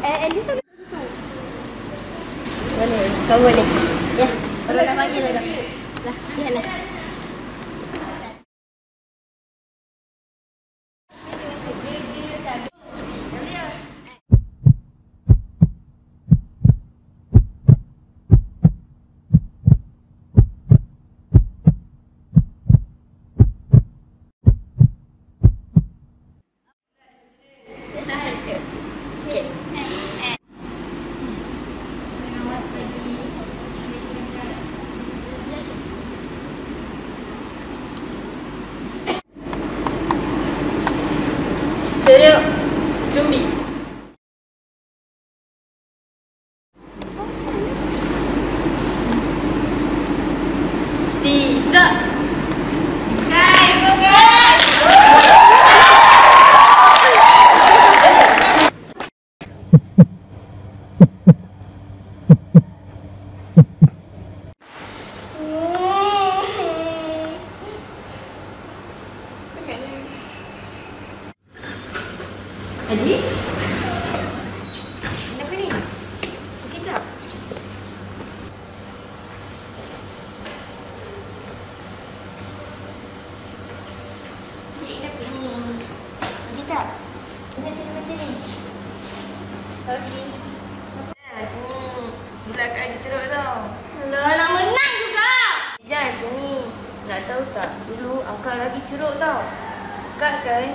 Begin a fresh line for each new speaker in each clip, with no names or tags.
Eh, least ada tu. Boleh, kau boleh. Ya, orang dah panggil dah. Lah, ya 接
着准备，四、三、开步！Adik? Kenapa ni? Okey tak? Adik kenapa ni? Okey tak? Kenapa kenapa ni? Okey. Jangan sini. Belakang lagi teruk tau.
Alah, nak menang juga.
Jangan sini. Nak tahu tak? Dulu akak lagi teruk tau. Akak kan?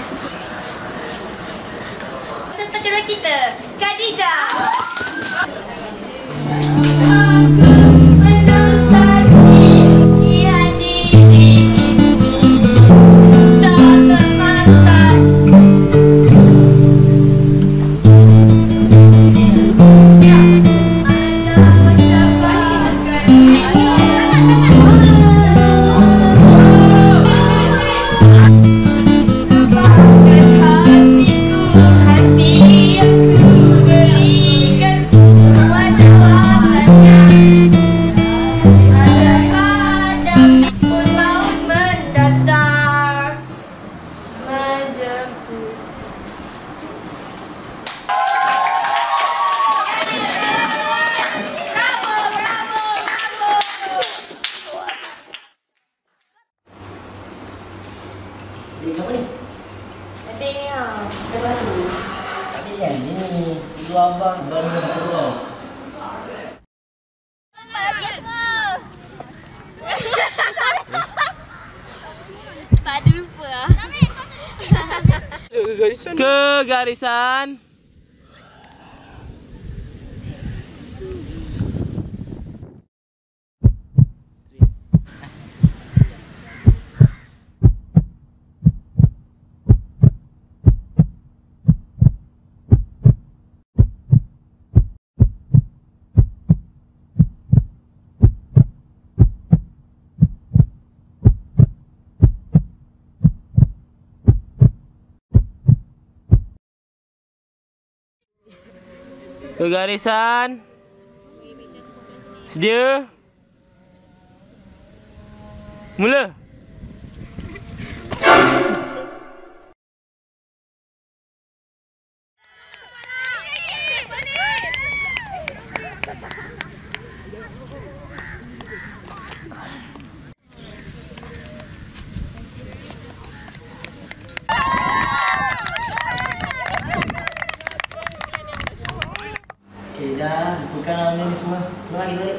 ini akan diadakan pertandingan mencari pintar. Peserta pertama kita ialah Syahdina. Peserta kedua kita, Khadijah.
Menjemput.
Adik kenapa ni?
Adik ni ah, dah baru.
Adik kan ni Ibu abang baru dah turun
Tak ada
garisan. Sedia? Mula.
Nama ni semua. Lagi balik